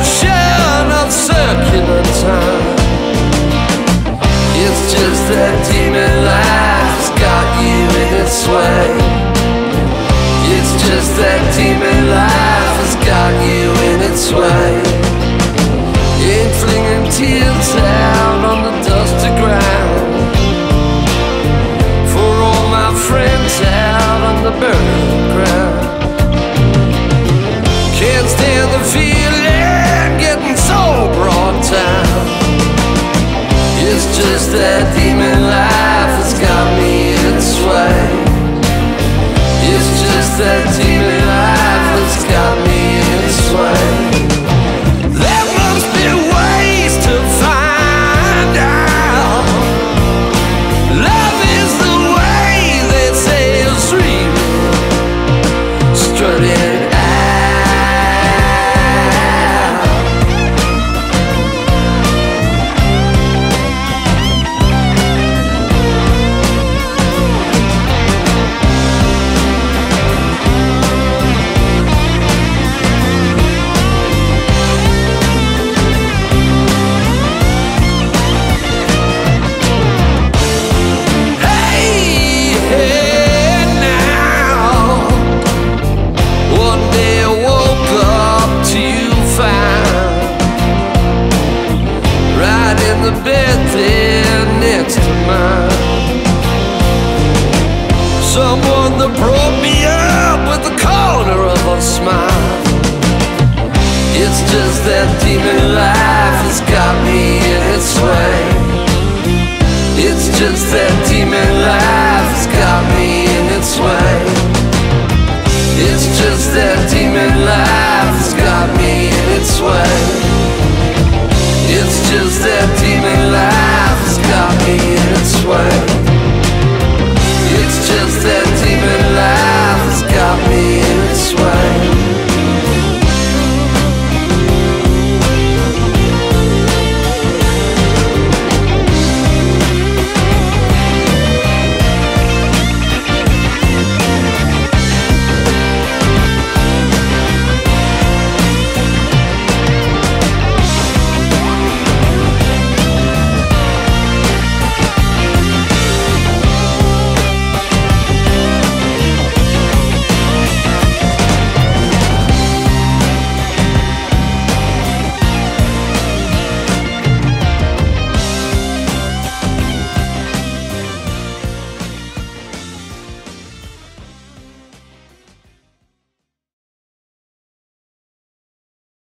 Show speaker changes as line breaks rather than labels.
ocean of circular time. It's just that demon life's got you in its way. It's just that demon life has got you in its way. In flinging tears down on the dusty ground. For all my friends out on the burning ground. Can't stand the feeling. That demon life has got me in its way. It's just that that brought me up with the corner of a smile. It's just that demon life has got me in its way. It's just that demon life has got me in its way. It's just that demon life has got me in its way.